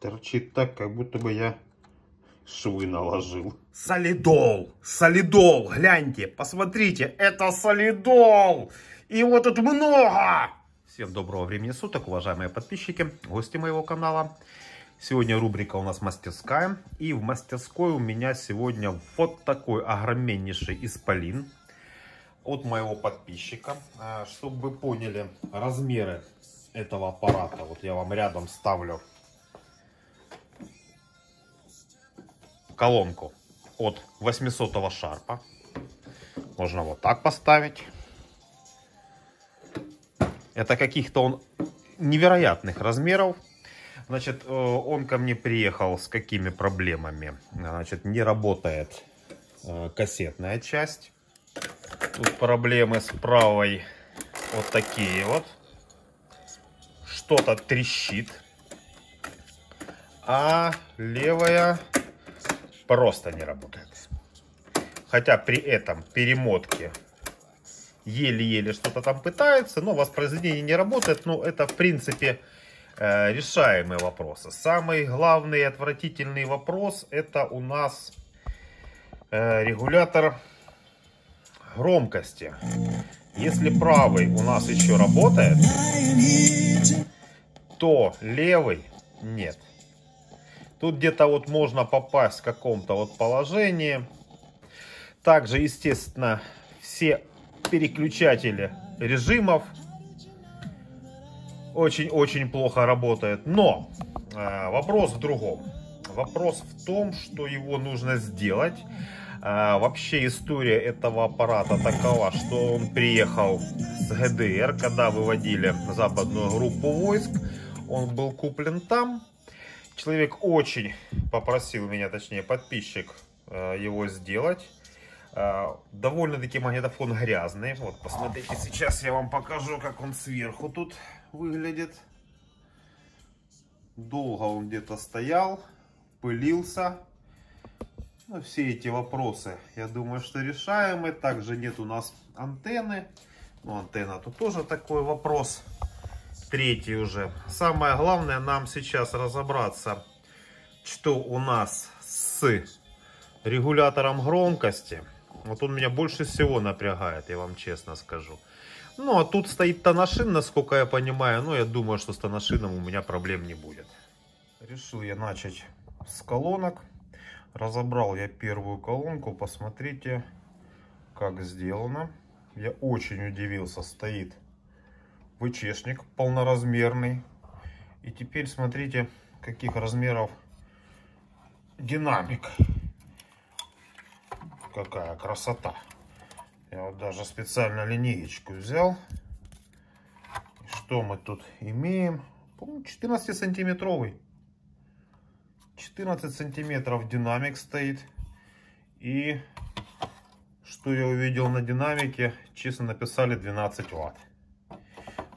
торчит так, как будто бы я швы наложил. Солидол, солидол, гляньте, посмотрите, это солидол. И вот тут много. Всем доброго времени суток, уважаемые подписчики, гости моего канала. Сегодня рубрика у нас мастерская. И в мастерской у меня сегодня вот такой огроменнейший исполин от моего подписчика. А, чтобы вы поняли размеры этого аппарата, вот я вам рядом ставлю колонку от 800 шарпа. Можно вот так поставить. Это каких-то он невероятных размеров. Значит, э, он ко мне приехал с какими проблемами? Значит, не работает э, кассетная часть. Тут проблемы с правой вот такие вот. Что-то трещит. А левая просто не работает. Хотя при этом перемотке еле-еле что-то там пытается, но воспроизведение не работает. Но это в принципе э, решаемые вопросы. Самый главный и отвратительный вопрос это у нас э, регулятор громкости. Если правый у нас еще работает, то левый нет. Тут где-то вот можно попасть в каком-то вот положении. Также, естественно, все переключатели режимов очень-очень плохо работают. Но э, вопрос в другом. Вопрос в том, что его нужно сделать. А, вообще история этого аппарата такова, что он приехал с ГДР, когда выводили западную группу войск. Он был куплен там. Человек очень попросил меня, точнее подписчик, э, его сделать. Э, довольно-таки магнитофон грязный. Вот, посмотрите, сейчас я вам покажу, как он сверху тут выглядит. Долго он где-то стоял, пылился. Ну, все эти вопросы, я думаю, что решаемы. Также нет у нас антенны. Ну, антенна тут тоже такой вопрос. Третий уже. Самое главное нам сейчас разобраться, что у нас с регулятором громкости. Вот он меня больше всего напрягает, я вам честно скажу. Ну, а тут стоит тоношин, насколько я понимаю. Но я думаю, что с тоношином у меня проблем не будет. Решил я начать с колонок. Разобрал я первую колонку. Посмотрите, как сделано. Я очень удивился. Стоит вычешник полноразмерный. И теперь смотрите, каких размеров динамик. Какая красота. Я вот даже специально линеечку взял. Что мы тут имеем? 14 сантиметровый. 14 сантиметров динамик стоит. И что я увидел на динамике, честно написали 12 ватт.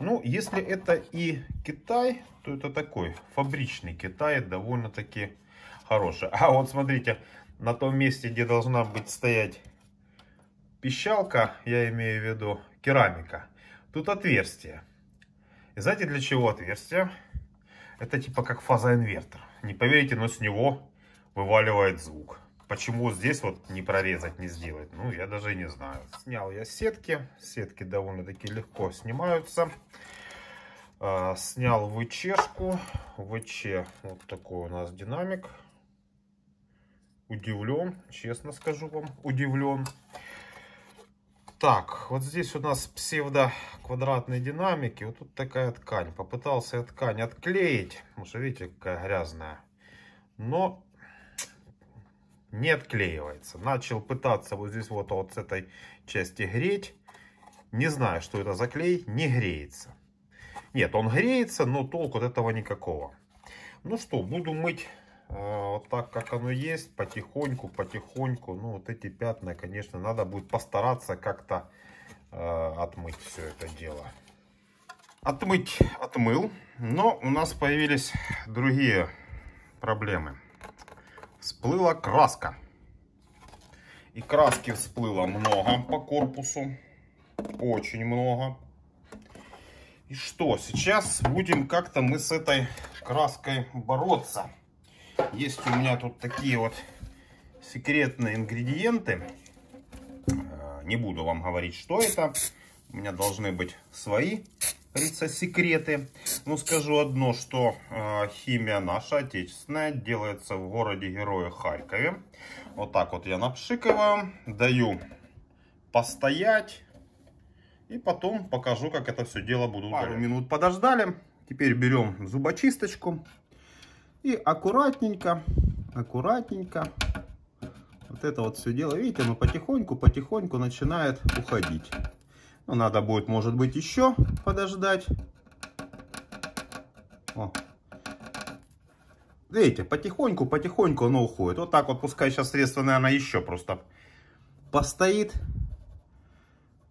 Ну, если это и Китай, то это такой фабричный Китай, довольно-таки хороший. А вот смотрите, на том месте, где должна быть стоять пищалка, я имею в виду керамика, тут отверстие. И знаете для чего отверстие? Это типа как фазоинвертор. Не поверите, но с него вываливает звук. Почему здесь вот не прорезать, не сделать? Ну, я даже не знаю. Снял я сетки. Сетки довольно-таки легко снимаются. А, снял ВЧшку. ВЧ вот такой у нас динамик. Удивлен, честно скажу вам, удивлен. Так, вот здесь у нас псевдо квадратные динамики. Вот тут такая ткань. Попытался я ткань отклеить. Потому что видите, какая грязная. Но не отклеивается. Начал пытаться вот здесь вот, вот с этой части греть. Не знаю, что это за клей. Не греется. Нет, он греется, но толку от этого никакого. Ну что, буду мыть Э, вот так, как оно есть, потихоньку, потихоньку. Ну, вот эти пятна, конечно, надо будет постараться как-то э, отмыть все это дело. Отмыть отмыл, но у нас появились другие проблемы. Всплыла краска. И краски всплыло много по корпусу. Очень много. И что, сейчас будем как-то мы с этой краской бороться. Есть у меня тут такие вот секретные ингредиенты. Э, не буду вам говорить, что это. У меня должны быть свои, говорится, секреты. Ну, скажу одно, что э, химия наша, отечественная, делается в городе-герое Харькове. Вот так вот я напшикиваю, даю постоять. И потом покажу, как это все дело буду Пару минут подождали. Теперь берем зубочисточку. И аккуратненько, аккуратненько. Вот это вот все дело, видите, оно потихоньку, потихоньку начинает уходить. Надо будет, может быть, еще подождать. О. Видите, потихоньку, потихоньку оно уходит. Вот так вот, пускай сейчас средство, наверное, еще просто постоит.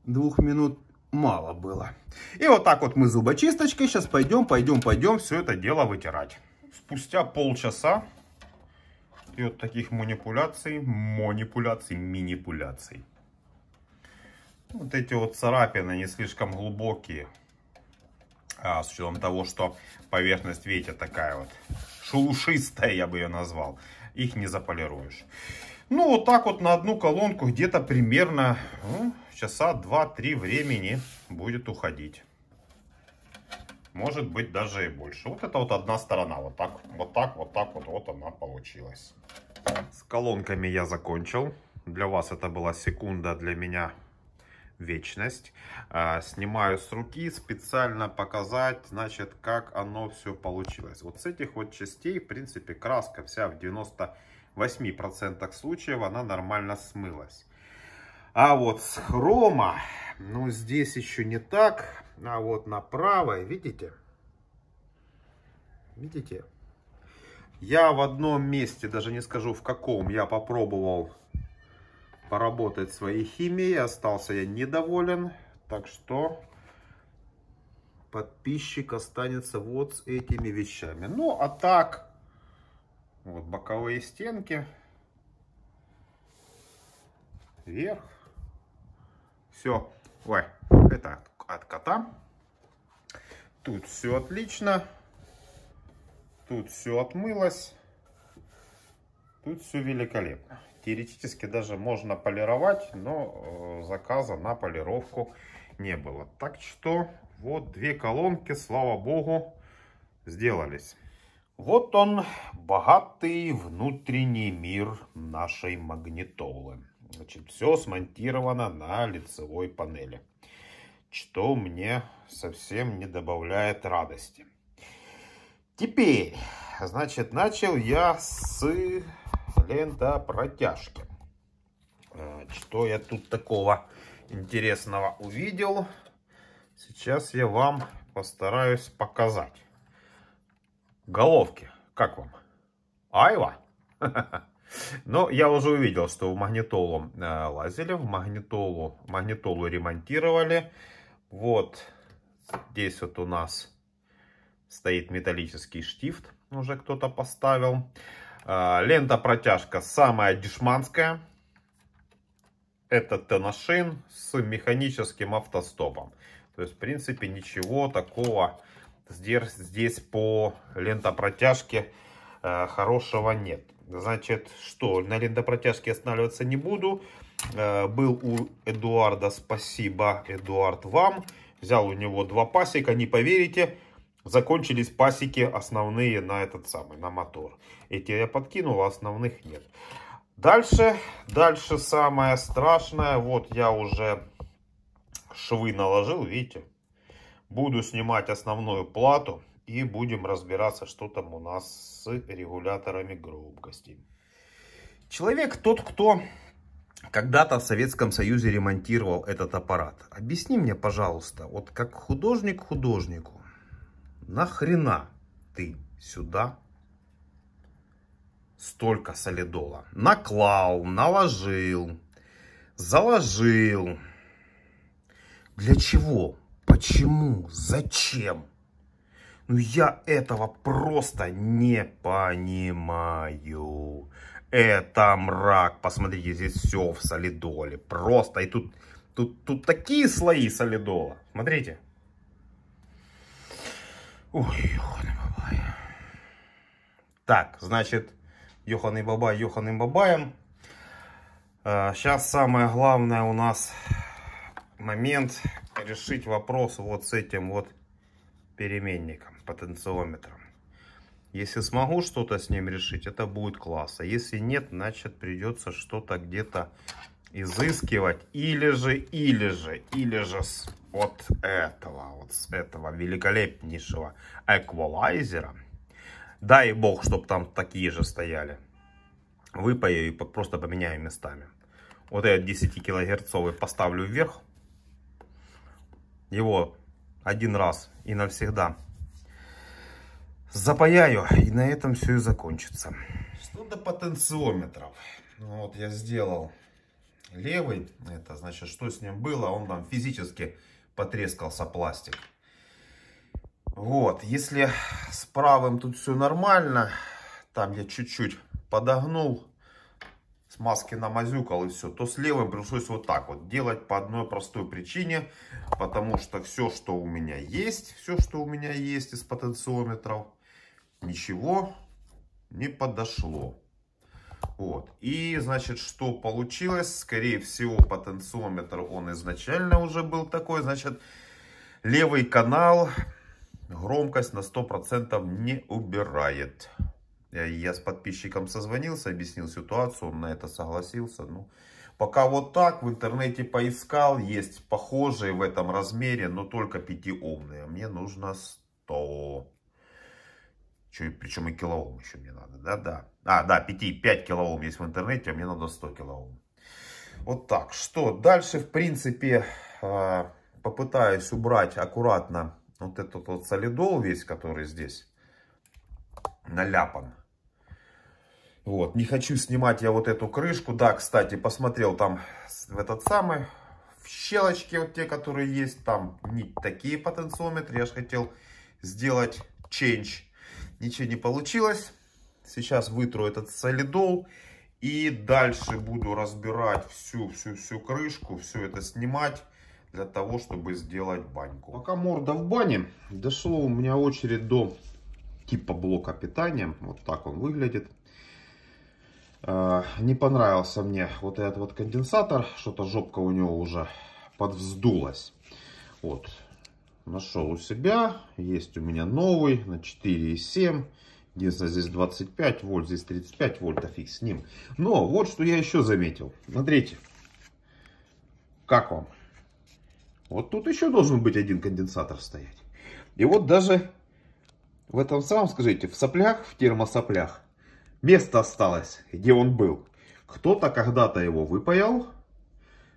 Двух минут мало было. И вот так вот мы зубочисточкой сейчас пойдем, пойдем, пойдем все это дело вытирать. Спустя полчаса и вот таких манипуляций, манипуляций, манипуляций. Вот эти вот царапины не слишком глубокие. А, с учетом того, что поверхность, видите, такая вот шелушистая, я бы ее назвал. Их не заполируешь. Ну, вот так вот на одну колонку где-то примерно ну, часа 2-3 времени будет уходить. Может быть даже и больше. Вот это вот одна сторона. Вот так, вот так, вот так вот, вот она получилась. С колонками я закончил. Для вас это была секунда, для меня вечность. А, снимаю с руки специально показать, значит, как оно все получилось. Вот с этих вот частей, в принципе, краска вся в 98% случаев она нормально смылась. А вот с хрома, ну здесь еще не так, а вот на правой, видите? Видите? Я в одном месте, даже не скажу в каком, я попробовал поработать своей химией. Остался я недоволен. Так что подписчик останется вот с этими вещами. Ну, а так, вот боковые стенки, вверх, все, ой, это от кота. Тут все отлично. Тут все отмылось. Тут все великолепно. Теоретически даже можно полировать, но э, заказа на полировку не было. Так что вот две колонки, слава богу, сделались. Вот он, богатый внутренний мир нашей магнитолы. Значит, все смонтировано на лицевой панели. Что мне совсем не добавляет радости. Теперь, значит, начал я с лента протяжки. Э, что я тут такого интересного увидел? Сейчас я вам постараюсь показать. Головки, как вам? Айва? Но я уже увидел, что в магнитолу э, лазили, в магнитолу, магнитолу ремонтировали. Вот здесь вот у нас стоит металлический штифт, уже кто-то поставил. Э, лента протяжка самая дешманская. Это Теношин с механическим автостопом. То есть, в принципе, ничего такого здесь, здесь по лентопротяжке э, хорошего нет. Значит, что, на лентопротяжке останавливаться не буду. Э, был у Эдуарда, спасибо, Эдуард, вам. Взял у него два пасека, не поверите, закончились пасеки основные на этот самый, на мотор. Эти я подкинул, а основных нет. Дальше, дальше самое страшное, вот я уже швы наложил, видите. Буду снимать основную плату. И будем разбираться, что там у нас с регуляторами громкости. Человек тот, кто когда-то в Советском Союзе ремонтировал этот аппарат. Объясни мне, пожалуйста, вот как художник художнику, нахрена ты сюда столько солидола? Наклал, наложил, заложил. Для чего? Почему? Зачем? Ну я этого просто не понимаю. Это мрак. Посмотрите, здесь все в солидоле. Просто. И тут, тут, тут такие слои солидола. Смотрите. Ой, Йоханый Бабай. Так, значит, Йоханый Бабай, Йоханым Бабаем. Сейчас самое главное у нас момент решить вопрос вот с этим вот переменником, потенциометром. Если смогу что-то с ним решить, это будет класс. А если нет, значит придется что-то где-то изыскивать. Или же, или же, или же с вот этого, вот с этого великолепнейшего эквалайзера. Дай бог, чтобы там такие же стояли. Выпаю и просто поменяю местами. Вот этот 10 килогерцовый поставлю вверх. Его один раз и навсегда запаяю. И на этом все и закончится. Что до потенциометров. Ну, вот я сделал левый. Это значит, что с ним было. Он там физически потрескался пластик. Вот, если с правым тут все нормально, там я чуть-чуть подогнул, смазки намазюкал и все, то с левым пришлось вот так вот делать по одной простой причине, потому что все, что у меня есть, все, что у меня есть из потенциометров, ничего не подошло. Вот. И, значит, что получилось? Скорее всего, потенциометр, он изначально уже был такой. Значит, левый канал громкость на 100% не убирает. Я с подписчиком созвонился, объяснил ситуацию, он на это согласился. Ну, пока вот так в интернете поискал, есть похожие в этом размере, но только 5-омные. Мне нужно 100. Че, причем и килоом еще мне надо, да-да. А, да, 5, 5 килоом есть в интернете, а мне надо 100 килоом. Вот так, что дальше, в принципе, а, попытаюсь убрать аккуратно вот этот вот солидол весь, который здесь наляпан. Вот, не хочу снимать я вот эту крышку. Да, кстати, посмотрел там в этот самый, в щелочки вот те, которые есть, там не такие потенциометры. Я же хотел сделать change Ничего не получилось. Сейчас вытру этот солидол. И дальше буду разбирать всю-всю-всю крышку, все это снимать для того, чтобы сделать баньку. Пока морда в бане, дошло у меня очередь до типа блока питания. Вот так он выглядит. А, не понравился мне вот этот вот конденсатор. Что-то жопка у него уже подвздулась. Вот, нашел у себя. Есть у меня новый на 4,7. Единственное, здесь 25 вольт, здесь 35 вольт, а фиг с ним. Но вот что я еще заметил. Смотрите, как вам? Вот тут еще должен быть один конденсатор стоять. И вот даже в этом самом, скажите, в соплях, в термосоплях, место осталось, где он был. Кто-то когда-то его выпаял.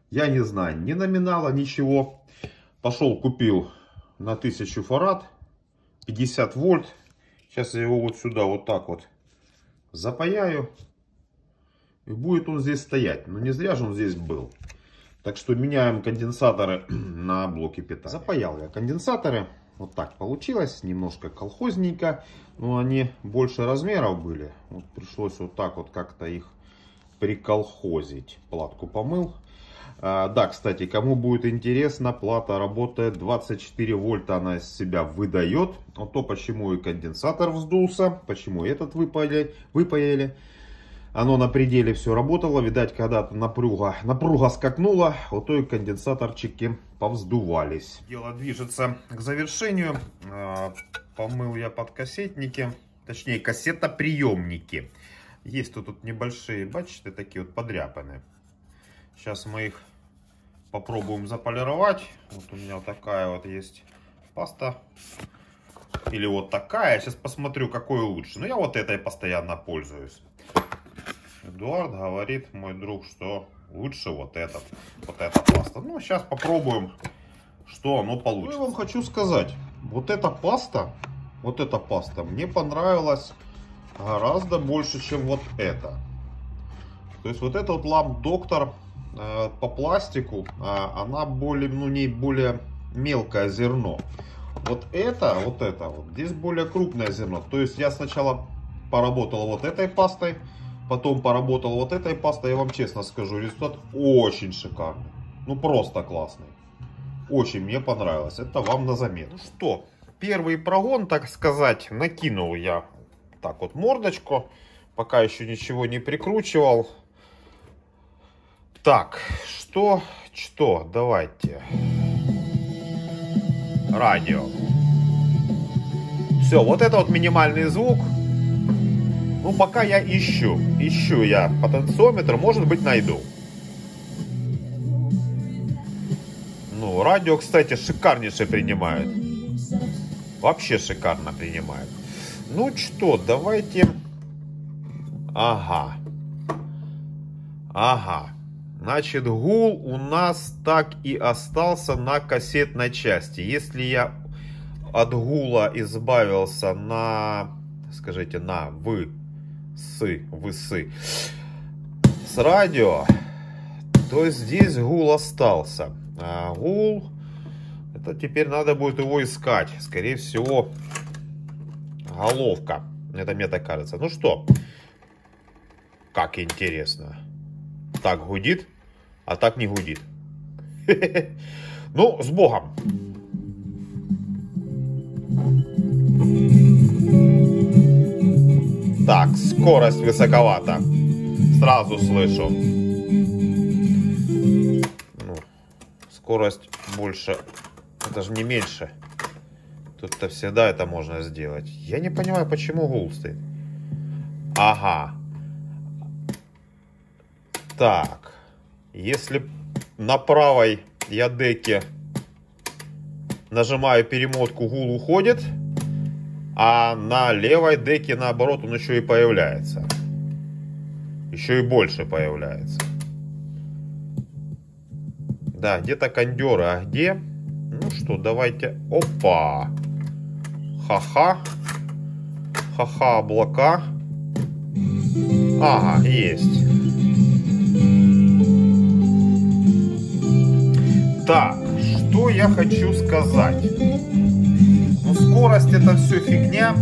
Я не знаю, ни номинала, ничего. Пошел, купил на 1000 фарад, 50 вольт. Сейчас я его вот сюда вот так вот запаяю. И будет он здесь стоять. Но не зря же он здесь был. Так что меняем конденсаторы на блоки питания. Запаял я конденсаторы. Вот так получилось. Немножко колхозненько. Но они больше размеров были. Вот пришлось вот так вот как-то их приколхозить. Платку помыл. А, да, кстати, кому будет интересно, плата работает 24 вольта, она из себя выдает. Вот то, почему и конденсатор вздулся, почему этот выпаяли. выпаяли. Оно на пределе все работало, видать, когда-то напруга, напруга скакнула, вот то и конденсаторчики повздувались. Дело движется к завершению. А, помыл я подкассетники, точнее кассетоприемники. Есть тут, тут небольшие, бачите, такие вот подряпанные. Сейчас мы их попробуем заполировать. Вот у меня такая вот есть паста. Или вот такая. Сейчас посмотрю, какой лучше. Но я вот этой постоянно пользуюсь. Эдуард говорит, мой друг, что лучше вот этот, вот эта паста. Ну, сейчас попробуем, что оно получится. Ну, я вам хочу сказать, вот эта паста, вот эта паста мне понравилась гораздо больше, чем вот это. То есть вот этот ламп доктор Э, по пластику, а она более, ну не более мелкое зерно. Вот это, вот это, вот здесь более крупное зерно. То есть я сначала поработал вот этой пастой, потом поработал вот этой пастой. Я вам честно скажу, результат очень шикарный. Ну просто классный. Очень мне понравилось. Это вам на заметку. Ну что, первый прогон, так сказать, накинул я так вот мордочку. Пока еще ничего не прикручивал. Так, что, что, давайте. Радио. Все, вот это вот минимальный звук. Ну, пока я ищу. Ищу я потенциометр, может быть, найду. Ну, радио, кстати, шикарнейше принимает. Вообще шикарно принимает. Ну что, давайте... Ага. Ага. Значит, гул у нас так и остался на кассетной части. Если я от гула избавился на, скажите, на вы, сы, высы с радио, то здесь гул остался. А гул, это теперь надо будет его искать. Скорее всего, головка. Это мне так кажется. Ну что, как интересно. Так гудит, а так не гудит. Ну, с Богом. Так, скорость высоковата. Сразу слышу. Ну, скорость больше. Это же не меньше. Тут-то всегда это можно сделать. Я не понимаю, почему гул стоит. Ага. Так. Если на правой ядеке нажимаю перемотку, гул уходит. А на левой деке, наоборот, он еще и появляется. Еще и больше появляется. Да, где-то кондеры, а где? Ну что, давайте... Опа! Ха-ха. Ха-ха, облака. Ага, есть. Так, что я хочу сказать? скорость это все фигня.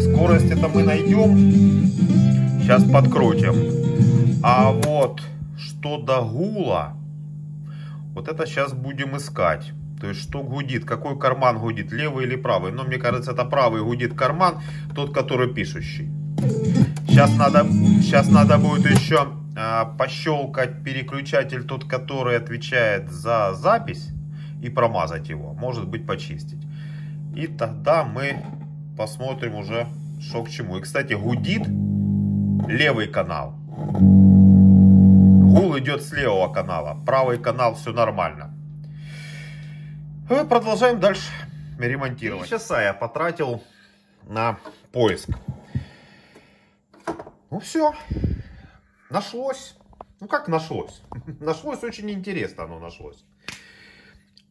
Скорость это мы найдем. Сейчас подкрутим. А вот что до гула, вот это сейчас будем искать. То есть, что гудит, какой карман гудит, левый или правый. Но мне кажется, это правый гудит карман, тот, который пишущий. Сейчас надо, сейчас надо будет еще пощелкать переключатель, тот, который отвечает за запись, и промазать его. Может быть, почистить. И тогда мы посмотрим уже, что к чему. И, кстати, гудит левый канал. Гул идет с левого канала. Правый канал все нормально. Мы продолжаем дальше ремонтировать. часа я потратил на поиск. Ну все, нашлось. Ну как нашлось? Нашлось очень интересно оно нашлось.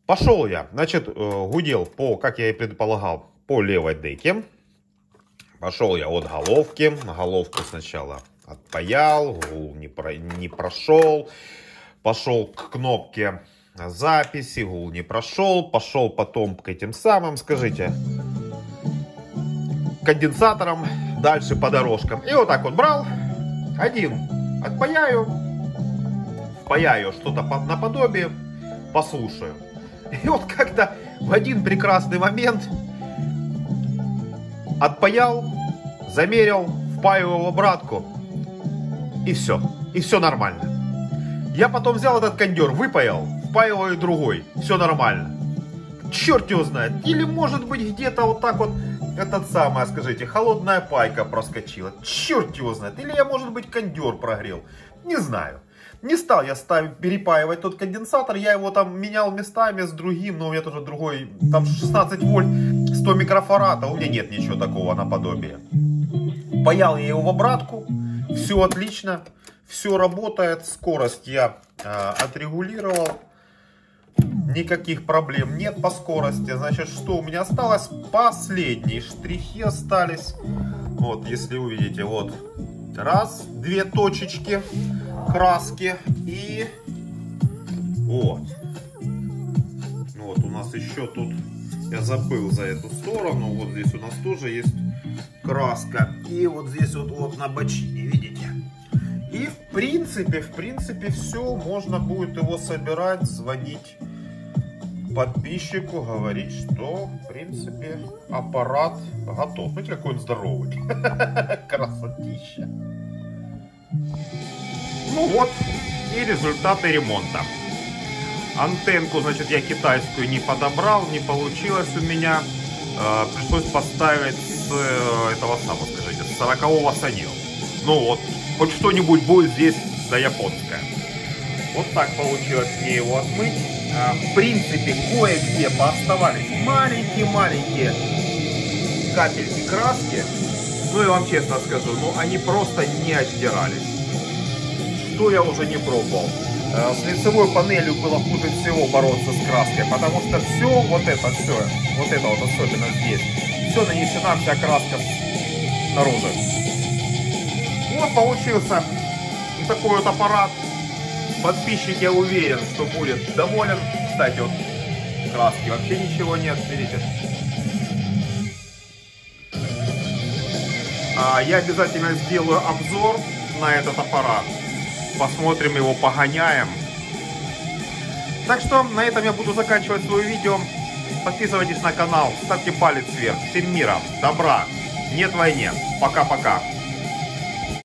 Пошел я, значит, э, гудел по, как я и предполагал, по левой деке. Пошел я от головки. Головку сначала отпаял, гул не, про, не прошел. Пошел к кнопке записи, гул не прошел. Пошел потом к этим самым, скажите, конденсаторам, дальше по дорожкам. И вот так вот брал, один отпаяю, впаяю что-то наподобие, послушаю. И вот как-то в один прекрасный момент отпаял, замерил, впаивал обратку. И все. И все нормально. Я потом взял этот кондер, выпаял, впаиваю другой. Все нормально. Черт его знает. Или может быть где-то вот так вот этот самый, скажите, холодная пайка проскочила. Черт его знает. Или я, может быть, кондер прогрел. Не знаю. Не стал я ставить, перепаивать тот конденсатор, я его там менял местами с другим, но у меня тоже другой, там 16 вольт, 100 микрофарад, у меня нет ничего такого наподобия. Паял я его в обратку, все отлично, все работает, скорость я э, отрегулировал, никаких проблем нет по скорости. Значит, что у меня осталось? Последние штрихи остались. Вот, если увидите, вот, раз, две точечки краски и вот. Ну вот у нас еще тут, я забыл за эту сторону, вот здесь у нас тоже есть краска. И вот здесь вот, вот на бочине, видите? И в принципе, в принципе все, можно будет его собирать, звонить подписчику говорить, что, в принципе, аппарат готов. Смотрите, какой он здоровый. Красотища. Ну вот и результаты ремонта. Антенку, значит, я китайскую не подобрал, не получилось у меня. Э, пришлось поставить с э, этого самого, скажите, с 40-го санил. Ну вот, хоть что-нибудь будет здесь, да японское. Вот так получилось мне его отмыть. А, в принципе, кое-где пооставались маленькие-маленькие капельки краски. Ну, я вам честно скажу, ну, они просто не отдирались. Что я уже не пробовал. А, с лицевой панелью было хуже всего бороться с краской, потому что все, вот это все, вот это вот особенно здесь, все нанесена вся краска снаружи. Вот получился такой вот аппарат. Подписчик, я уверен, что будет доволен. Кстати, вот краски вообще ничего нет, видите. А я обязательно сделаю обзор на этот аппарат. Посмотрим его, погоняем. Так что на этом я буду заканчивать свое видео. Подписывайтесь на канал, ставьте палец вверх. Всем мира, добра, нет войне. Пока-пока.